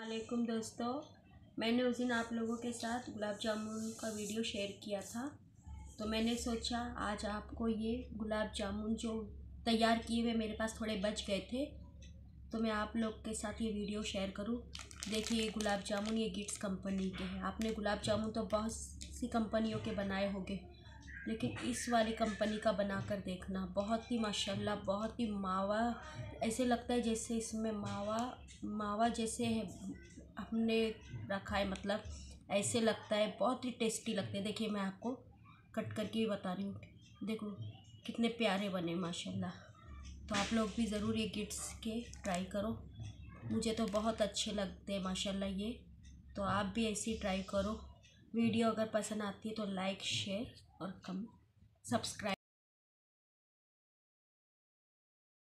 वालेकुम दोस्तों, मैंने उस दिन आप लोगों के साथ गुलाब जामुन का वीडियो शेयर किया था। तो मैंने सोचा, आज आपको ये गुलाब जामुन जो तैयार किए हुए मेरे पास थोड़े बच गए थे तो मैं आप लोग के साथ ये वीडियो शेयर करूँ। देखिए, ये गुलाब जामुन ये गिट्स कंपनी के हैं। आपने गुलाब जामुन तो बहुत सी कंपनियों के बनाए होंगे, लेकिन इस वाली कंपनी का बना कर देखना, बहुत ही माशाल्लाह, बहुत ही मावा, ऐसे लगता है जैसे इसमें मावा मावा जैसे है हमने रखा है मतलब ऐसे लगता है, बहुत ही टेस्टी लगते हैं। देखिए, मैं आपको कट करके बता रही हूँ। देखो, कितने प्यारे बने, माशाल्लाह। तो आप लोग भी ज़रूर ये गिट्स के ट्राई करो। मुझे तो बहुत अच्छे लगते हैं, माशाल्लाह, ये। तो आप भी ऐसे ट्राई करो। वीडियो अगर पसंद आती है तो लाइक शेयर और कम सब्सक्राइब